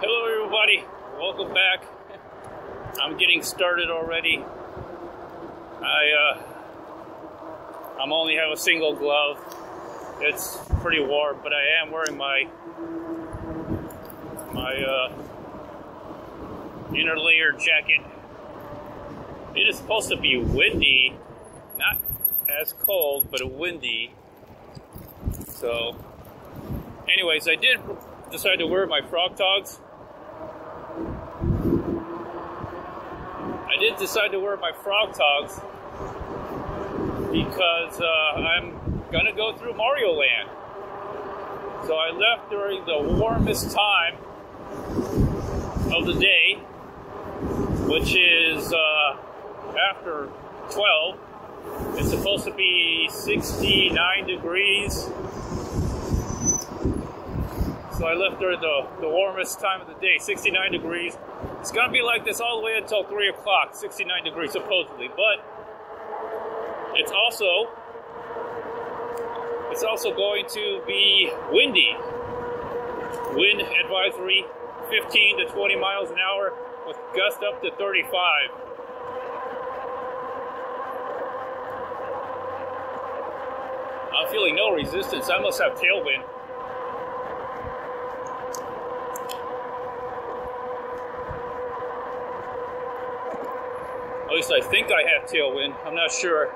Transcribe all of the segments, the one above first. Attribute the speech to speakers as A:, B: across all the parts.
A: Hello, everybody. Welcome back. I'm getting started already. I uh, I'm only have a single glove. It's pretty warm, but I am wearing my my uh, inner layer jacket. It is supposed to be windy, not as cold, but windy. So, anyways, I did decide to wear my frog togs. I did decide to wear my frog togs because uh, I'm gonna go through Mario Land. So I left during the warmest time of the day, which is uh, after 12. It's supposed to be 69 degrees. So I left during the, the warmest time of the day, 69 degrees. It's gonna be like this all the way until 3 o'clock, 69 degrees supposedly, but it's also it's also going to be windy. Wind advisory 15 to 20 miles an hour with gust up to 35. I'm feeling no resistance. I must have tailwind. Least I think I have tailwind. I'm not sure.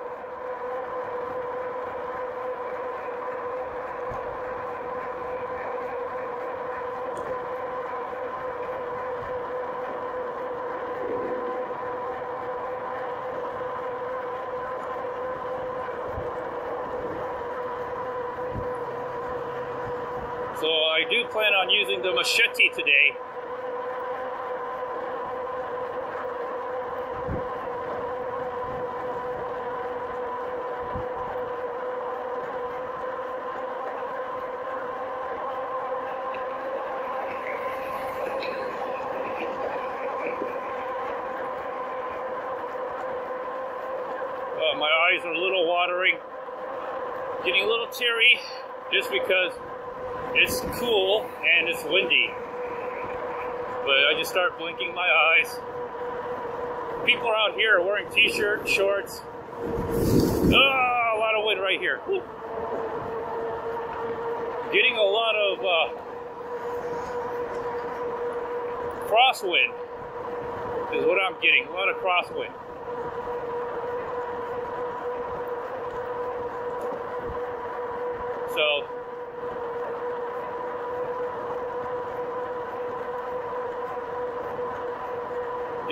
A: So I do plan on using the machete today. Uh, my eyes are a little watering, getting a little teary, just because it's cool and it's windy. But I just start blinking my eyes. People out here are wearing t-shirts, shorts. Ah, a lot of wind right here. Getting a lot of uh, crosswind is what I'm getting. A lot of crosswind. So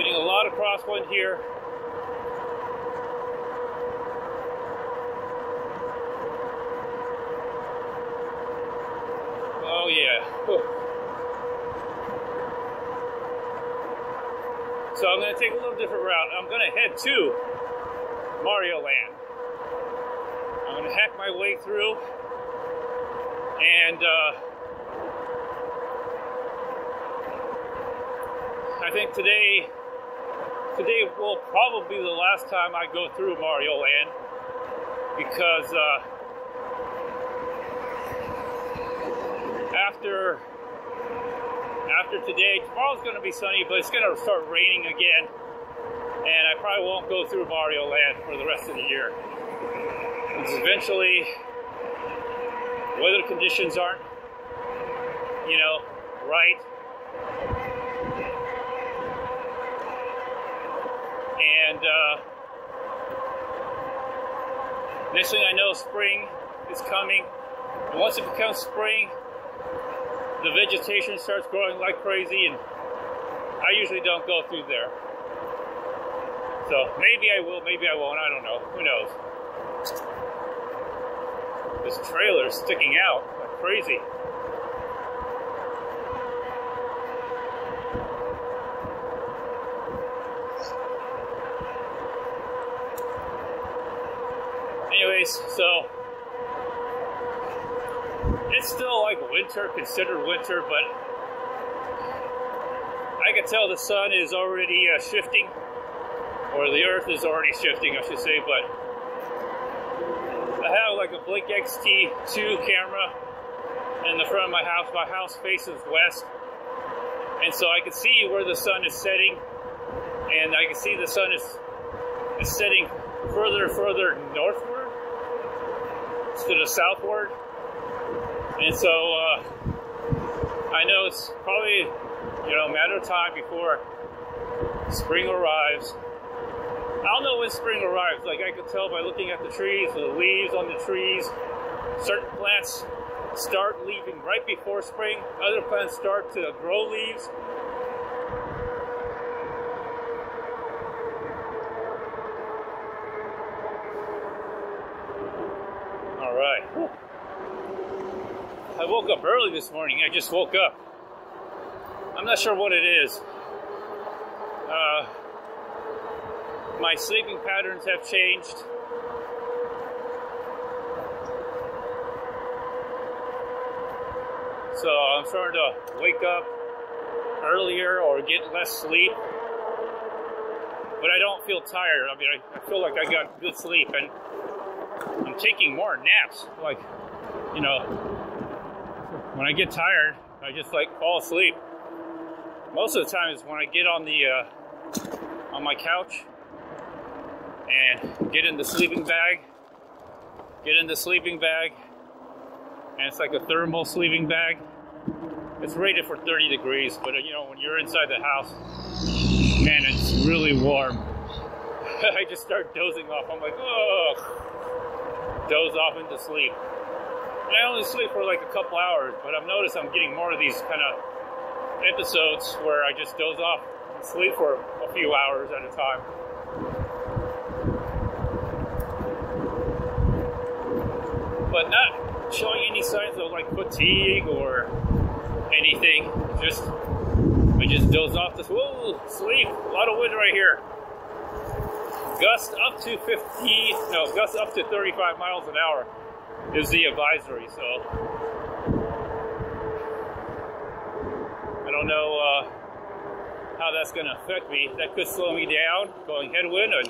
A: getting a lot of crosswind here. Oh yeah. So I'm going to take a little different route. I'm going to head to Mario Land. I'm going to hack my way through and uh, I think today today will probably be the last time I go through Mario Land because uh, after after today, tomorrow's going to be sunny, but it's going to start raining again, and I probably won't go through Mario Land for the rest of the year. Because eventually, weather conditions aren't, you know, right. And uh, next thing I know, spring is coming. And once it becomes spring, the vegetation starts growing like crazy, and I usually don't go through there. So maybe I will, maybe I won't. I don't know. Who knows? This trailer is sticking out like crazy. Anyways, so it's still like winter, considered winter, but I can tell the sun is already uh, shifting, or the earth is already shifting, I should say, but I have like a Blink XT2 camera in the front of my house. My house faces west, And so I can see where the sun is setting, and I can see the sun is, is setting further and further northward to the southward. And so uh, I know it's probably, you know, a matter of time before spring arrives. I don't know when spring arrives. Like I could tell by looking at the trees, the leaves on the trees. Certain plants start leaving right before spring. Other plants start to grow leaves. Right. I woke up early this morning. I just woke up. I'm not sure what it is. Uh, my sleeping patterns have changed. So I'm starting to wake up earlier or get less sleep. But I don't feel tired. I mean, I, I feel like I got good sleep and I'm taking more naps. Like, you know, when I get tired, I just like fall asleep. Most of the time is when I get on the uh, on my couch and get in the sleeping bag. Get in the sleeping bag, and it's like a thermal sleeping bag. It's rated for 30 degrees, but you know when you're inside the house, man, it's really warm. I just start dozing off. I'm like, oh, doze off into sleep. And I only sleep for like a couple hours, but I've noticed I'm getting more of these kind of episodes where I just doze off and sleep for a few hours at a time. But not showing any signs of like fatigue or anything. Just I just doze off this whoa sleep. A lot of wind right here. Gust up to 50 no, gust up to 35 miles an hour is the advisory, so I don't know uh, how that's going to affect me. That could slow me down going headwind, and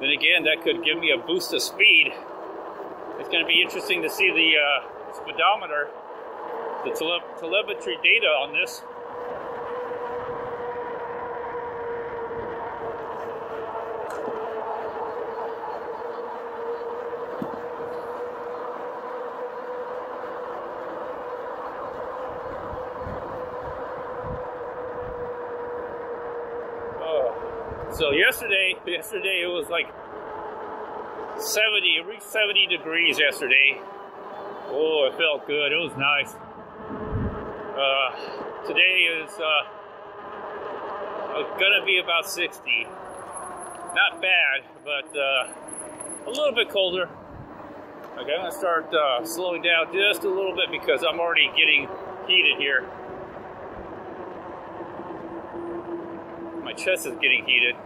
A: then again, that could give me a boost of speed. It's going to be interesting to see the uh, speedometer, the tele telemetry data on this. Oh. So yesterday, yesterday it was like 70, it reached 70 degrees yesterday. Oh, it felt good. It was nice. Uh, today is uh, gonna be about 60. Not bad, but uh, a little bit colder. Okay, I'm gonna start uh, slowing down just a little bit because I'm already getting heated here. My chest is getting heated.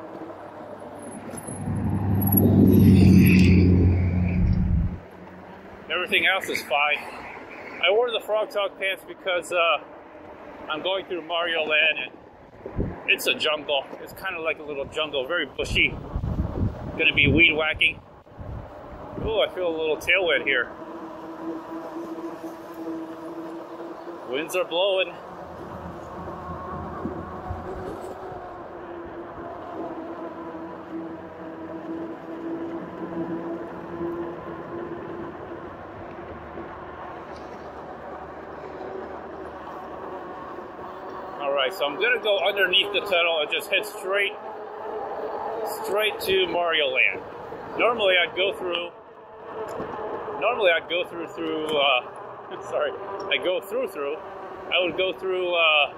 A: Everything else is fine. I wore the Frog Togs pants because uh, I'm going through Mario Land and it's a jungle. It's kind of like a little jungle, very bushy. Gonna be weed whacking. Oh, I feel a little tailwind here. Winds are blowing. Alright, so I'm gonna go underneath the tunnel and just head straight straight to Mario Land. Normally I'd go through normally I'd go through through uh, sorry, I go through through. I would go through uh,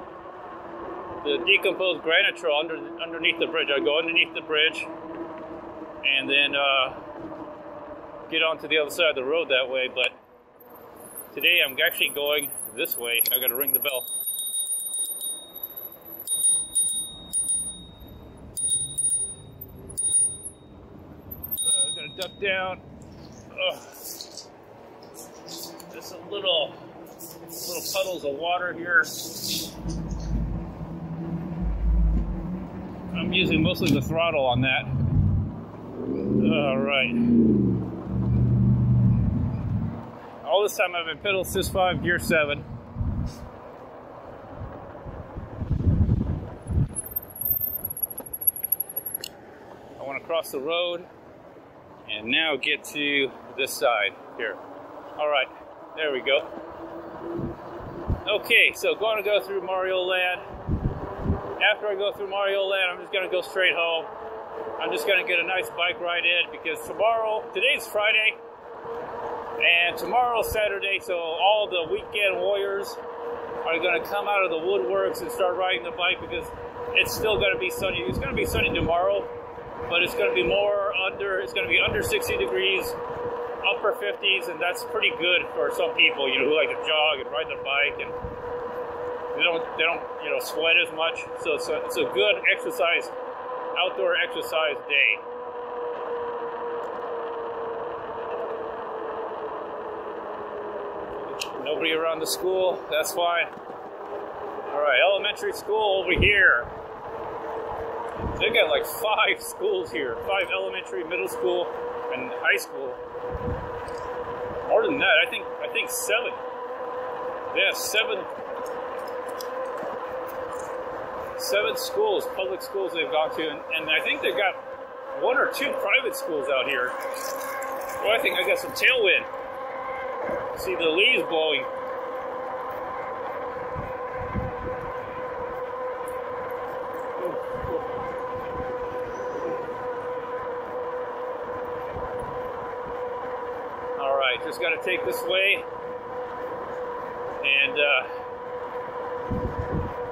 A: the decomposed granite trail under underneath the bridge. I'd go underneath the bridge and then uh, get onto the other side of the road that way, but today I'm actually going this way. I gotta ring the bell. down. There's Just a little, little puddles of water here. I'm using mostly the throttle on that. All right. All this time I've been pedal assist 5 gear 7. I want to cross the road and now get to this side here. All right, there we go. Okay, so going to go through Mario Land. After I go through Mario Land, I'm just going to go straight home. I'm just going to get a nice bike ride in because tomorrow, today's Friday, and tomorrow's Saturday, so all the weekend warriors are going to come out of the woodworks and start riding the bike because it's still going to be sunny. It's going to be sunny tomorrow, but it's going to be more under, it's going to be under 60 degrees, upper 50s, and that's pretty good for some people, you know, who like to jog and ride their bike and they don't, they don't, you know, sweat as much. So it's a, it's a good exercise, outdoor exercise day. Nobody around the school, that's fine. All right, elementary school over here. They got like five schools here, five elementary, middle school, and high school. More than that, I think I think seven. They have seven seven schools, public schools they've gone to, and, and I think they've got one or two private schools out here. Well, I think I got some tailwind. See the leaves blowing. Just got to take this way, and uh,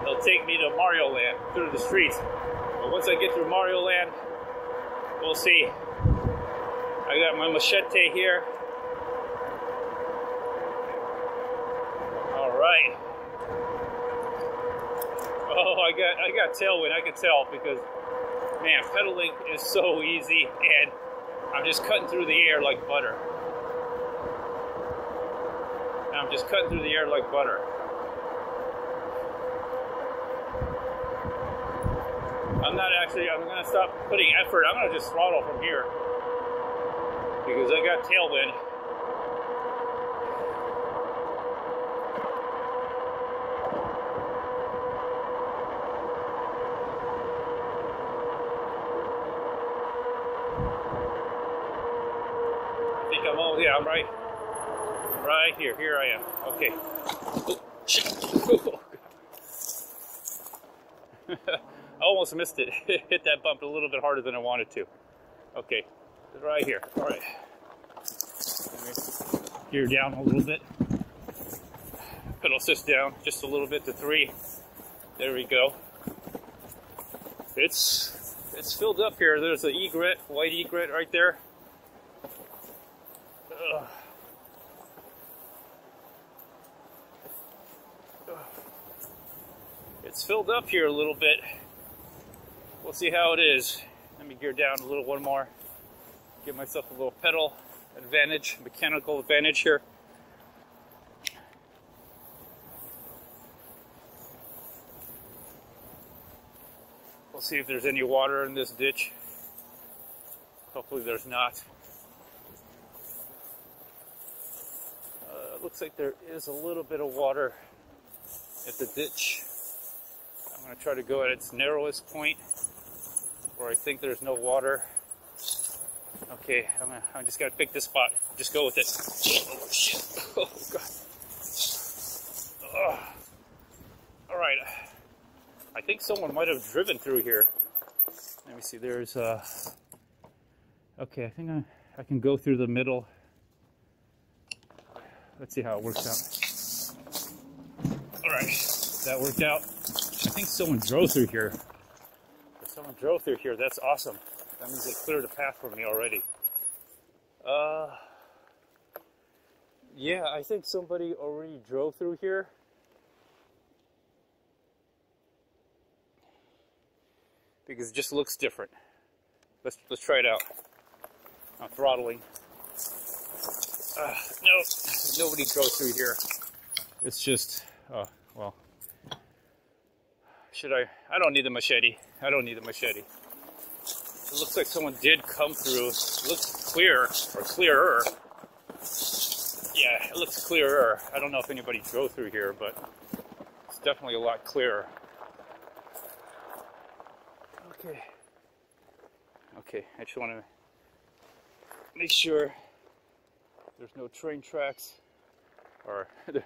A: they'll take me to Mario Land through the streets. But once I get through Mario Land, we'll see. I got my machete here. All right. Oh, I got I got tailwind. I can tell because man, pedaling is so easy, and I'm just cutting through the air like butter. I'm just cutting through the air like butter. I'm not actually, I'm going to stop putting effort. I'm going to just throttle from here because I got tailwind. I think I'm all, yeah, I'm right, right here. Here I am. Okay. I almost missed it. Hit that bump a little bit harder than I wanted to. Okay, right here. All right. Gear down a little bit. Pedal assist down just a little bit to three. There we go. It's it's filled up here. There's an egret, white egret right there. Ugh. It's filled up here a little bit. We'll see how it is. Let me gear down a little one more. Give myself a little pedal advantage, mechanical advantage here. We'll see if there's any water in this ditch. Hopefully there's not. Uh, looks like there is a little bit of water at the ditch. I'm going to try to go at its narrowest point where I think there's no water. Okay, I'm, gonna, I'm just got to pick this spot. Just go with it. Oh, shit. Oh, God. Ugh. All right. I think someone might have driven through here. Let me see. There's, uh, okay, I think I, I can go through the middle. Let's see how it works out. All right, that worked out. I think someone drove through here. If someone drove through here, that's awesome. That means they cleared a path for me already. Uh, yeah, I think somebody already drove through here. Because it just looks different. Let's let's try it out. I'm throttling. Uh, no, nobody drove through here. It's just, uh, well, should I? I don't need the machete. I don't need the machete. It looks like someone did come through. It looks clear, or clearer. Yeah, it looks clearer. I don't know if anybody drove through here, but it's definitely a lot clearer. Okay. Okay, I just want to make sure there's no train tracks or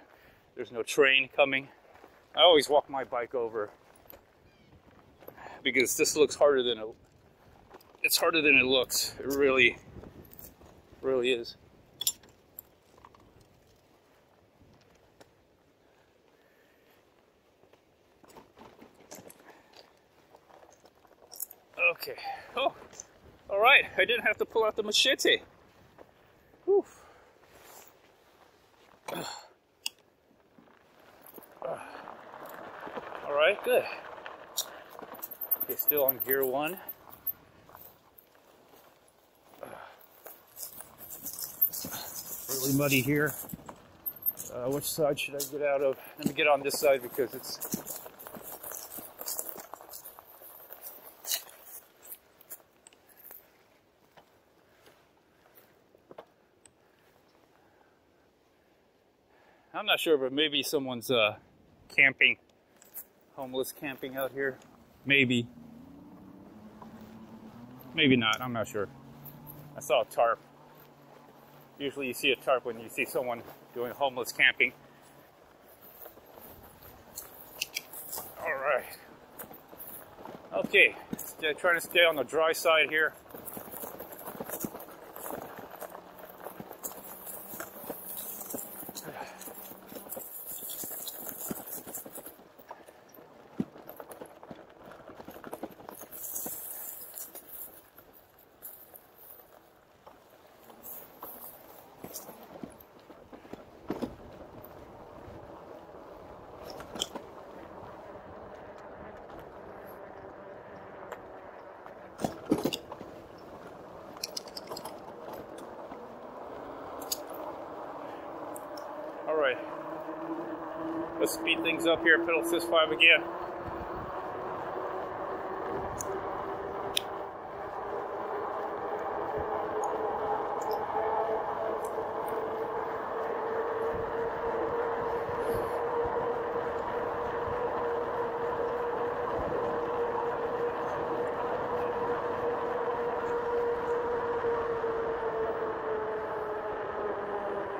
A: there's no train coming. I always walk my bike over because this looks harder than it it's harder than it looks. It really really is. Okay. Oh, all right. I didn't have to pull out the machete. Whew. All right, good. Okay, still on gear one. Really muddy here. Uh, which side should I get out of? Let me get on this side because it's I'm not sure, but maybe someone's uh, camping, homeless camping out here. Maybe. Maybe not. I'm not sure. I saw a tarp. Usually you see a tarp when you see someone doing homeless camping. All right. Okay, trying to stay on the dry side here. Let's speed things up here, pedal assist 5 again.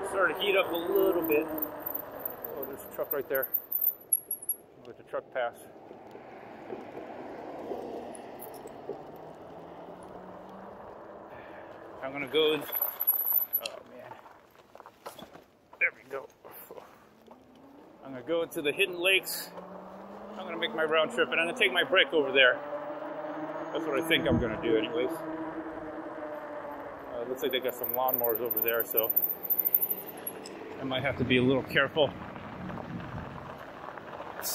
A: Started to heat up a little bit there's a truck right there. Let the truck pass. I'm gonna go. Oh man. There we go. I'm gonna go into the hidden lakes. I'm gonna make my round trip and I'm gonna take my break over there. That's what I think I'm gonna do anyways. Uh, looks like they got some lawnmowers over there, so I might have to be a little careful. We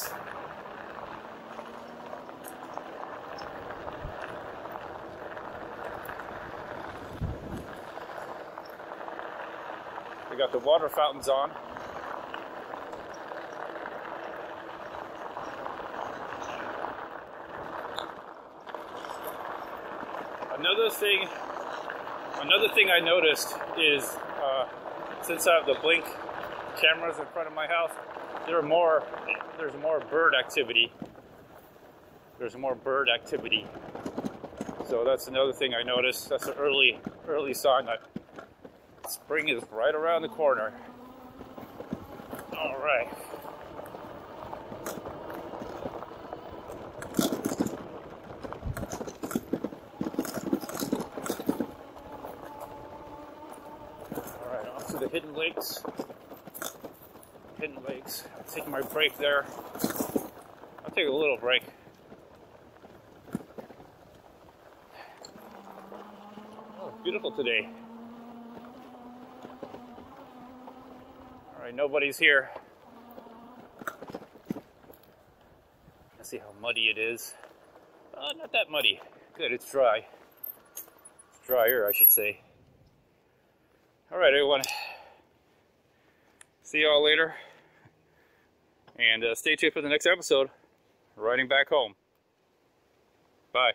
A: got the water fountains on. Another thing, another thing I noticed is uh, since I have the blink cameras in front of my house, there are more, there's more bird activity. There's more bird activity. So that's another thing I noticed. That's an early, early sign that Spring is right around the corner. All right. All right, off to the Hidden Lakes. I'm taking my break there. I'll take a little break. Oh, beautiful today. Alright, nobody's here. Let's see how muddy it is. Uh, not that muddy. Good, it's dry. It's drier, I should say. Alright, everyone. See y'all later. And uh, stay tuned for the next episode. Riding back home. Bye.